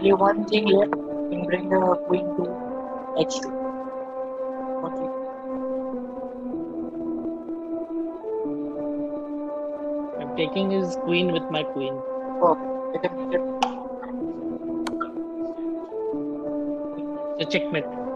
Only one thing left. Can bring the queen to h2. Okay. I'm taking his queen with my queen. Oh, let So checkmate.